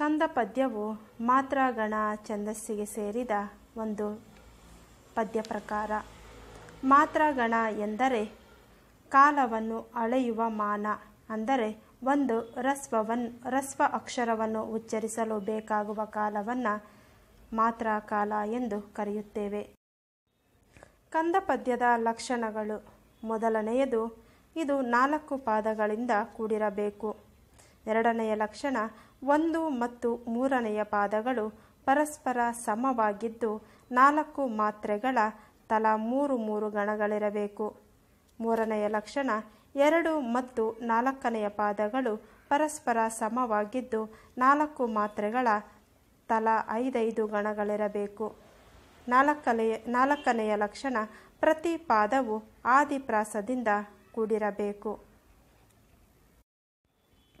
ಕಂದ ಪದ್ಯವು ಮಾತ್ರಾಗಣ ಛಂದಸ್ಸಿಗೆ ಸೇರಿದ ಒಂದು ಪದ್ಯ ಪ್ರಕಾರ ಮಾತ್ರಾಗಣ ಎಂದರೆ ಕಾಲವನ್ನು ಅಳೆಯುವ ಮಾನ, ಅಂದರೆ ಒಂದು ರಸ್ವವನ್ನು ರಸ್ವ ಅಕ್ಷರವನ್ನು ಉಚ್ಚರಿಸಲು ಬೇಕಾಗುವ ಕಾಲವನ್ನು ಮಾತ್ರ ಕಾಲ ಎಂದು ಕರೆಯುತ್ತೇವೆ. ಕಂದ ಪದ್ಯದ ಲಕ್ಷಣಗಳು. ಮೊದಲನೆಯದು, ಇದು ನಾಲ್ಕು ಪಾದಗಳಿಂದ ಕೂಡಿರಬೇಕು. ಎರಡನೆಯ ಲಕ್ಷಣ ಒಂದು ಮತ್ತು ಮೂರನೆಯ ಪಾದಗಳು ಪರಸ್ಪರ ಸಮವಾಗಿದ್ದು ನಾಲ್ಕು ಮಾತ್ರೆಗಳ ತಲಾ ಮೂರು ಮೂರು ಗಣಗಳಿರಬೇಕು. ಮೂರನೆಯ ಲಕ್ಷಣ ಎರಡು ಮತ್ತು ನಾಲ್ಕನೆಯ ಪಾದಗಳು ಪರಸ್ಪರ ಸಮವಾಗಿದ್ದು ನಾಲ್ಕು ಮಾತ್ರೆಗಳ ತಲಾ ಐದೈದು ಗಣಗಳಿರಬೇಕು. ನಾಲ್ಕನೆಯ ನಾಲ್ಕನೆಯ ಲಕ್ಷಣ ಪ್ರತಿ ಪಾದವು ಆದಿಪ್ರಾಸದಿಂದ ಕೂಡಿರಬೇಕು.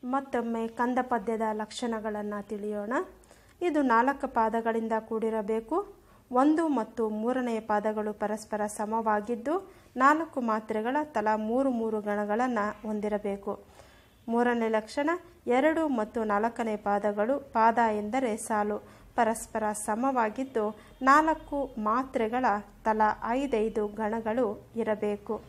ಮತ್ತೊಮ್ಮೆ ಕಂದ ಪದ್ಯದ ಲಕ್ಷಣಗಳನ್ನು ತಿಳಿಯೋಣ. ಇದು ನಾಲ್ಕು ಪಾದಗಳಿಂದ ಕೂಡಿರಬೇಕು. ಒಂದು ಮತ್ತು ಮೂರನೆಯ ಪಾದಗಳು ಪರಸ್ಪರ ಸಮವಾಗಿದ್ದು, ನಾಲ್ಕು ಮಾತ್ರೆಗಳ ತಲಾ ಮೂರು ಮೂರು ಗಣಗಳನ್ನು ಹೊಂದಿರಬೇಕು. ಮೂರನೇ ಲಕ್ಷಣ, ಎರಡು ಮತ್ತು ನಾಲ್ಕನೇ ಪಾದಗಳು ಪಾದ ಎಂದರೆ ಸಾಲು. ಪರಸ್ಪರ ಸಮವಾಗಿದ್ದು, ನಾಲ್ಕು ಮಾತ್ರೆಗಳ ತಲಾ ಐದೈದು ಗಣಗಳು ಇರಬೇಕು.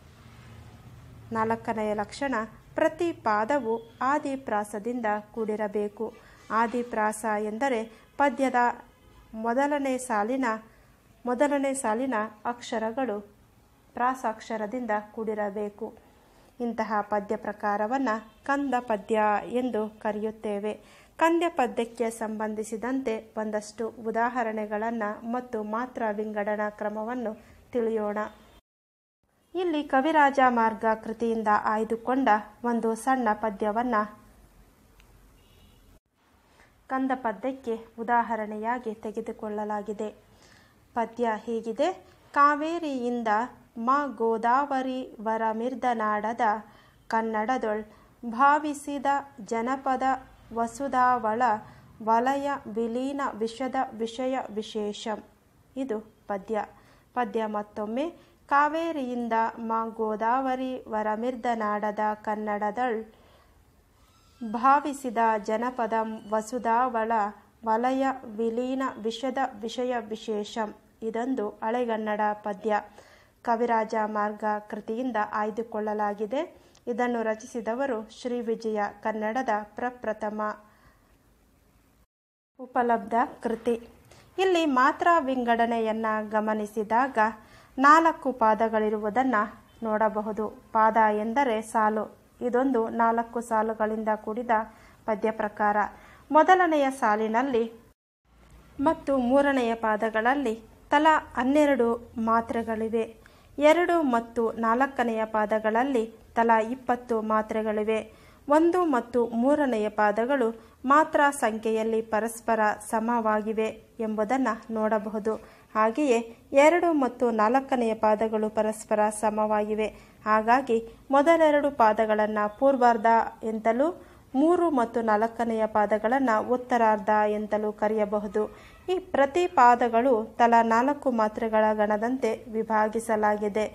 ನಾಲ್ಕನೆಯ ಲಕ್ಷಣ ಪ್ರತಿ ಪಾದವು ಆದಿಪ್ರಾಸದಿಂದ ಕೂಡಿರಬೇಕು. ಆದಿಪ್ರಾಸ ಎಂದರೆ ಪದ್ಯದ ಮೊದಲನೇ ಸಾಲಿನ ಮೊದಲನೇ ಸಾಲಿನ ಅಕ್ಷರಗಳು ಪ್ರಾಸಾಕ್ಷರದಿಂದ ಕೂಡಿರಬೇಕು. ಇಂತಹ ಪದ್ಯ ಪ್ರಕಾರವನ್ನು ಕಂದ ಪದ್ಯ ಎಂದು ಕರೆಯುತ್ತೇವೆ. ಕಂದ್ಯ ಪದ್ಯಕ್ಕೆ ಸಂಬಂಧಿಸಿದಂತೆ ಒಂದಷ್ಟು ಉದಾಹರಣೆಗಳನ್ನು ಮತ್ತು ಮಾತ್ರ ವಿಂಗಡಣಾ ಕ್ರಮವನ್ನು ತಿಳಿಯೋಣ. ಇಲ್ಲಿ ಕವಿರಾಜ ಮಾರ್ಗ ಕೃತಿಯಿಂದ ಆಯ್ದುಕೊಂಡ ಒಂದು ಸಣ್ಣ ಪದ್ಯವನ್ನು. ಕಂದ ಪದ್ಯಕ್ಕೆ ಉದಾಹರಣೆಯಾಗಿ ತೆಗೆದುಕೊಳ್ಳಲಾಗಿದೆ. ಪದ್ಯ ಹೀಗಿದೆ. ಕಾವೇರಿಯಿಂದ ಮ ಗೋದಾವರಿ ವರ ಮಿರ್ದನಾಡದ ಕನ್ನಡದೊಳ್ ಭಾವಿಸಿದ ಜನಪದ ವಸುಧಾವಳ ವಲಯ ವಿಲೀನ ವಿಷದ ವಿಷಯ ವಿಶೇಷಂ. ಇದು ಪದ್ಯ. ಪದ್ಯ ಮತ್ತೊಮ್ಮೆ ಕಾವೇರಿಯಿಂದ ಮಾ ಗೋದಾವರಿ ವರಮಿರ್ದನಾಡದ ಕನ್ನಡದಳ್ ಭಾವಿಸಿದ ಜನಪದ ವಸುಧಾವಳ ವಲಯ ವಿಲೀನ ವಿಷದ ವಿಷಯ ವಿಶೇಷಂ. ಇದೊಂದು ಹಳೆಗನ್ನಡ ಪದ್ಯ. ಕವಿರಾಜ ಮಾರ್ಗ ಕೃತಿಯಿಂದ ಆಯ್ದುಕೊಳ್ಳಲಾಗಿದೆ. ಇದನ್ನು ರಚಿಸಿದವರು ಶ್ರೀ ವಿಜಯ ಕನ್ನಡದ ಪ್ರಪ್ರಥಮ ಉಪಲಬ್ಧ ಕೃತಿ. ಇಲ್ಲಿ ಮಾತ್ರ ವಿಂಗಡಣೆಯನ್ನು ಗಮನಿಸಿದಾಗ ನಾಲ್ಕು ಪಾದಗಳಿರುವುದನ್ನು ನೋಡಬಹುದು. ಪಾದ ಎಂದರೆ ಸಾಲು. ಇದೊಂದು ನಾಲ್ಕು ಸಾಲುಗಳಿಂದ ಕೂಡಿದ ಪದ್ಯ ಪ್ರಕಾರ ಮೊದಲನೆಯ ಸಾಲಿನಲ್ಲಿ ಮತ್ತು ಮೂರನೆಯ ಪಾದಗಳಲ್ಲಿ ತಲಾ ಹನ್ನೆರಡು ಮಾತ್ರೆಗಳಿವೆ. ಎರಡು ಮತ್ತು ನಾಲ್ಕನೆಯ ಪಾದಗಳಲ್ಲಿ ತಲಾ ಇಪ್ಪತ್ತು ಮಾತ್ರೆಗಳಿವೆ. ಒಂದು ಮತ್ತು ಮೂರನೆಯ ಪಾದಗಳು ಮಾತ್ರ ಸಂಖ್ಯೆಯಲ್ಲಿ ಪರಸ್ಪರ ಸಮವಾಗಿವೆ ಎಂಬುದನ್ನು ನೋಡಬಹುದು. ಹಾಗೆಯೇ ಎರಡು ಮತ್ತು ನಾಲ್ಕನೆಯ ಪಾದಗಳು ಪರಸ್ಪರ ಸಮವಾಗಿವೆ. ಹಾಗಾಗಿ ಮೊದಲೆರಡು ಪಾದಗಳನ್ನು ಪೂರ್ವಾರ್ಧ ಎಂತಲೂ, ಮೂರು ಮತ್ತು ನಾಲ್ಕನೆಯ ಪಾದಗಳನ್ನು ಉತ್ತರಾರ್ಧ ಎಂತಲೂ ಕರೆಯಬಹುದು. ಈ ಪ್ರತಿ ಪಾದಗಳು ತಲಾ ನಾಲ್ಕು ಮಾತ್ರೆಗಳ ಗಣದಂತೆ ವಿಭಾಗಿಸಲಾಗಿದೆ.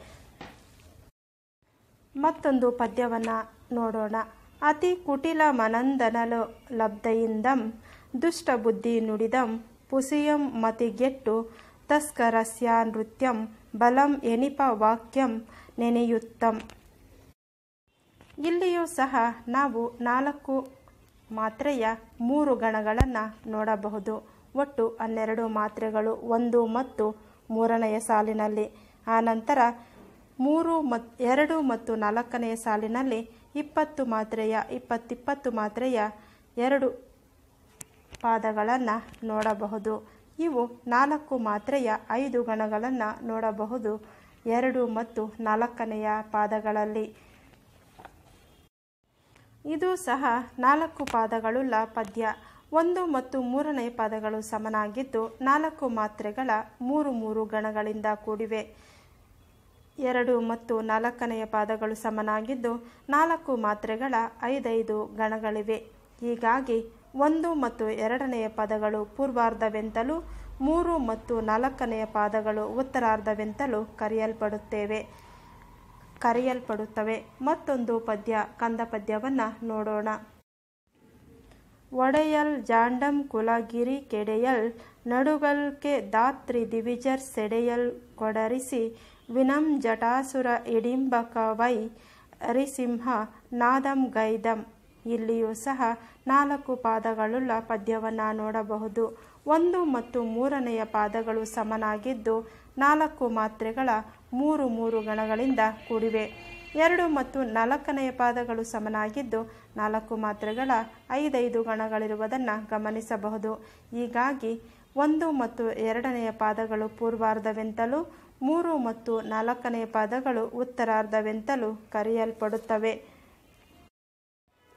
ಮತ್ತೊಂದು ಪದ್ಯವನ್ನು ನೋಡೋಣ. ಅತಿ ಕುಟಿಲ ಮನಂದನಲು ಲಬ್ಧಯಿಂದಂ, ದುಷ್ಟ ಬುದ್ಧಿ ನುಡಿದಂ, ಪುಸಿಯಂ ಮತಿಗೆಟ್ಟು ತಸ್ಕರಸ್ಯ ನೃತ್ಯಂ ಬಲಂ ಎನಿಪ ವಾಕ್ಯಂ ನೆನೆಯುತ್ತಂ. ಇಲ್ಲಿಯೂ ಸಹ ನಾವು ನಾಲ್ಕು ಮಾತ್ರೆಯ ಮೂರು ಗಣಗಳನ್ನು ನೋಡಬಹುದು. ಒಟ್ಟು ಹನ್ನೆರಡು ಮಾತ್ರೆಗಳು, ಒಂದು ಮತ್ತು ಮೂರನೆಯ ಸಾಲಿನಲ್ಲಿ. ಆನಂತರ ಮೂರು ಮತ್ತು ಎರಡು ಮತ್ತು ನಾಲ್ಕನೆಯ ಸಾಲಿನಲ್ಲಿ ಇಪ್ಪತ್ತು ಮಾತ್ರೆಯ, ಇಪ್ಪತ್ತಿಪ್ಪತ್ತು ಮಾತ್ರೆಯ ಎರಡು ಪಾದಗಳನ್ನು ನೋಡಬಹುದು. ಇವು ನಾಲ್ಕು ಮಾತ್ರೆಯ ಐದು ಗಣಗಳನ್ನು ನೋಡಬಹುದು. ಎರಡು ಮತ್ತು ನಾಲ್ಕನೆಯ ಪಾದಗಳಲ್ಲಿ. ಇದು ಸಹ ನಾಲ್ಕು ಪಾದಗಳುಳ್ಳ ಪದ್ಯ. ಒಂದು ಮತ್ತು ಮೂರನೇ ಪಾದಗಳು ಸಮನಾಗಿದ್ದು ನಾಲ್ಕು ಮಾತ್ರೆಗಳ ಮೂರು ಮೂರು ಗಣಗಳಿಂದ ಕೂಡಿವೆ. ಎರಡು ಮತ್ತು ನಾಲ್ಕನೆಯ ಪಾದಗಳು ಸಮನಾಗಿದ್ದು ನಾಲ್ಕು ಮಾತ್ರೆಗಳ ಐದೈದು ಗಣಗಳಿವೆ. ಹೀಗಾಗಿ ಒಂದು ಮತ್ತು ಎರಡನೆಯ ಪದಗಳು ಪೂರ್ವಾರ್ಧವೆಂತಲೂ, ಮೂರು ಮತ್ತು ನಾಲ್ಕನೆಯ ಪಾದಗಳು ಉತ್ತರಾರ್ಧವೆಂತಲೂ ಕರೆಯಲ್ಪಡುತ್ತೇವೆ. ಕರೆಯಲ್ಪಡುತ್ತವೆ. ಮತ್ತೊಂದು ಪದ್ಯ, ಕಂದ ಪದ್ಯವನ್ನು ನೋಡೋಣ. ಒಡೆಯಲ್ ಜಾಂಡಂ ಕುಲಗಿರಿ ಕೆಡೆಯಲ್ ನಡುಗಲ್ಕೆ ದಾತ್ರಿ ದಿವಿಜರ್ ಸೆಡೆಯಲ್ ಕೊಡರಿಸಿ, ವಿನಂ ಜಟಾಸುರ ಇಡಿಂಬಕವೈ ಹರಿಸಿಂಹ ನಾದಂ ಗೈದಂ. ಇಲ್ಲಿಯೂ ಸಹ ನಾಲ್ಕು ಪಾದಗಳುಳ್ಳ ಪದ್ಯವನ್ನು ನೋಡಬಹುದು. ಒಂದು ಮತ್ತು ಮೂರನೆಯ ಪಾದಗಳು ಸಮನಾಗಿದ್ದು ನಾಲ್ಕು ಮಾತ್ರೆಗಳ ಮೂರು ಮೂರು ಗಣಗಳಿಂದ ಕೂಡಿವೆ. ಎರಡು ಮತ್ತು ನಾಲ್ಕನೆಯ ಪಾದಗಳು ಸಮನಾಗಿದ್ದು ನಾಲ್ಕು ಮಾತ್ರೆಗಳ ಐದೈದು ಗಣಗಳಿರುವುದನ್ನು ಗಮನಿಸಬಹುದು. ಹೀಗಾಗಿ ಒಂದು ಮತ್ತು ಎರಡನೆಯ ಪಾದಗಳು ಪೂರ್ವಾರ್ಧವೆಂತಲೂ ಮೂರು ಮತ್ತು ನಾಲ್ಕನೆಯ ಪಾದಗಳು ಉತ್ತರಾರ್ಧವೆಂತಲೂ ಕರೆಯಲ್ಪಡುತ್ತವೆ.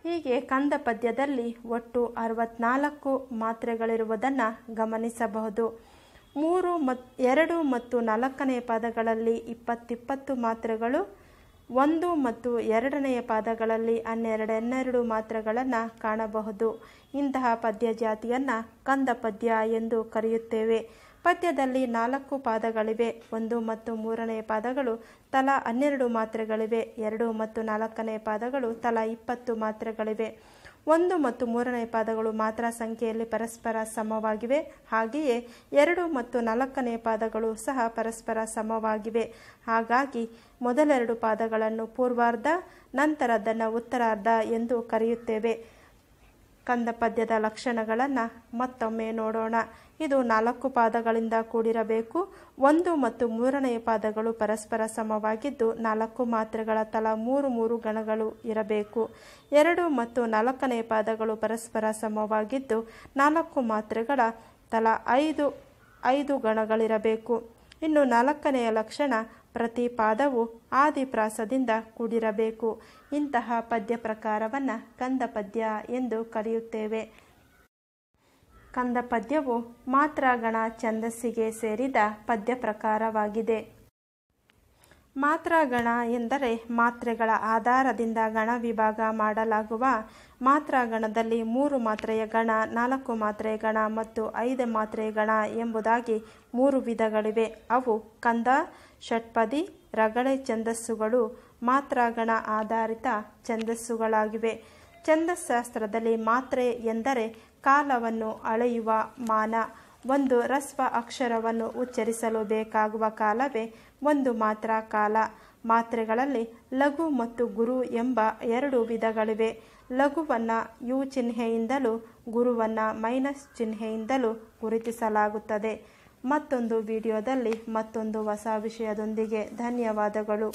ಹೀಗೆ ಕಂದ ಪದ್ಯದಲ್ಲಿ ಒಟ್ಟು ಅರವತ್ನಾಲ್ಕು ಮಾತ್ರೆಗಳಿರುವುದನ್ನು ಗಮನಿಸಬಹುದು. ಮೂರು ಮತ್, ಎರಡು ಮತ್ತು ನಾಲ್ಕನೆಯ ಪದಗಳಲ್ಲಿ ಇಪ್ಪತ್ತಿಪ್ಪತ್ತು ಮಾತ್ರೆಗಳು, ಒಂದು ಮತ್ತು ಎರಡನೆಯ ಪಾದಗಳಲ್ಲಿ ಹನ್ನೆರಡೆನ್ನೆರಡು ಹನ್ನೆರಡು ಮಾತ್ರೆಗಳನ್ನು ಕಾಣಬಹುದು. ಇಂತಹ ಪದ್ಯ ಜಾತಿಯನ್ನು ಕಂದ ಪದ್ಯ ಎಂದು ಕರೆಯುತ್ತೇವೆ. ಪದ್ಯದಲ್ಲಿ ನಾಲ್ಕು ಪಾದಗಳಿವೆ. ಒಂದು ಮತ್ತು ಮೂರನೇ ಪಾದಗಳು ತಲಾ ಹನ್ನೆರಡು ಮಾತ್ರೆಗಳಿವೆ. ಎರಡು ಮತ್ತು ನಾಲ್ಕನೇ ಪಾದಗಳು ತಲಾ ಇಪ್ಪತ್ತು ಮಾತ್ರೆಗಳಿವೆ. ಒಂದು ಮತ್ತು ಮೂರನೇ ಪಾದಗಳು ಮಾತ್ರ ಸಂಖ್ಯೆಯಲ್ಲಿ ಪರಸ್ಪರ ಸಮವಾಗಿವೆ. ಹಾಗೆಯೇ ಎರಡು ಮತ್ತು ನಾಲ್ಕನೇ ಪಾದಗಳು ಸಹ ಪರಸ್ಪರ ಸಮವಾಗಿವೆ. ಹಾಗಾಗಿ ಮೊದಲೆರಡು ಪಾದಗಳನ್ನು ಪೂರ್ವಾರ್ಧ, ನಂತರದನ್ನು ಉತ್ತರಾರ್ಧ ಎಂದು ಕರೆಯುತ್ತೇವೆ. ಕಂದ ಪದ್ಯದ ಲಕ್ಷಣಗಳನ್ನು ಮತ್ತೊಮ್ಮೆ ನೋಡೋಣ. ಇದು ನಾಲ್ಕು ಪಾದಗಳಿಂದ ಕೂಡಿರಬೇಕು. ಒಂದು ಮತ್ತು ಮೂರನೆಯ ಪಾದಗಳು ಪರಸ್ಪರ ಸಮವಾಗಿದ್ದು ನಾಲ್ಕು ಮಾತ್ರೆಗಳ ತಲಾ ಮೂರು ಮೂರು ಗಣಗಳು ಇರಬೇಕು. ಎರಡು ಮತ್ತು ನಾಲ್ಕನೆಯ ಪಾದಗಳು ಪರಸ್ಪರ ಸಮವಾಗಿದ್ದು ನಾಲ್ಕು ಮಾತ್ರೆಗಳ ತಲಾ ಐದು ಐದು ಗಣಗಳಿರಬೇಕು. ಇನ್ನು ನಾಲ್ಕನೆಯ ಲಕ್ಷಣ ಪ್ರತಿ ಪಾದವು ಆದಿಪ್ರಾಸದಿಂದ ಕೂಡಿರಬೇಕು. ಇಂತಹ ಪದ್ಯ ಪ್ರಕಾರವನ್ನು ಕಂದ ಪದ್ಯ ಎಂದು ಕರೆಯುತ್ತೇವೆ. ಕಂದ ಪದ್ಯವು ಮಾತ್ರಗಣ ಛಂದಸ್ಸಿಗೆ ಸೇರಿದ ಪದ್ಯ ಪ್ರಕಾರವಾಗಿದೆ ಮಾತ್ರಗಣ ಎಂದರೆ ಮಾತ್ರೆಗಳ ಆಧಾರದಿಂದ ಗಣ ವಿಭಾಗ ಮಾಡಲಾಗುವ ಮಾತ್ರಗಣದಲ್ಲಿ ಮೂರು ಮಾತ್ರೆಯ ಗಣ, ನಾಲ್ಕು ಮಾತ್ರೆಯ ಗಣ ಮತ್ತು ಐದು ಮಾತ್ರೆಯ ಗಣ ಎಂಬುದಾಗಿ ಮೂರು ವಿಧಗಳಿವೆ. ಅವು ಕಂದ ಷಟ್ಪದಿ, ರಗಳೆ ಛಂದಸ್ಸುಗಳು ಮಾತ್ರಾಗಣ ಆಧಾರಿತ ಛಂದಸ್ಸುಗಳಾಗಿವೆ. ಛಂದಸ್ಶಾಸ್ತ್ರದಲ್ಲಿ ಮಾತ್ರೆ ಎಂದರೆ ಕಾಲವನ್ನು ಅಳೆಯುವ ಮಾನ. ಒಂದು ರಸ್ವ ಅಕ್ಷರವನ್ನು ಉಚ್ಚರಿಸಲು ಬೇಕಾಗುವ ಕಾಲವೇ ಒಂದು ಮಾತ್ರ ಕಾಲ. ಮಾತ್ರೆಗಳಲ್ಲಿ ಲಘು ಮತ್ತು ಗುರು ಎಂಬ ಎರಡು ವಿಧಗಳಿವೆ. ಲಘುವನ್ನು ಯು ಚಿಹ್ನೆಯಿಂದಲೂ ಗುರುವನ್ನು ಮೈನಸ್ ಚಿಹ್ನೆಯಿಂದಲೂ ಗುರುತಿಸಲಾಗುತ್ತದೆ. ಮತ್ತೊಂದು ವಿಡಿಯೋದಲ್ಲಿ ಮತ್ತೊಂದು ಹೊಸ ವಿಷಯದೊಂದಿಗೆ ಧನ್ಯವಾದಗಳು.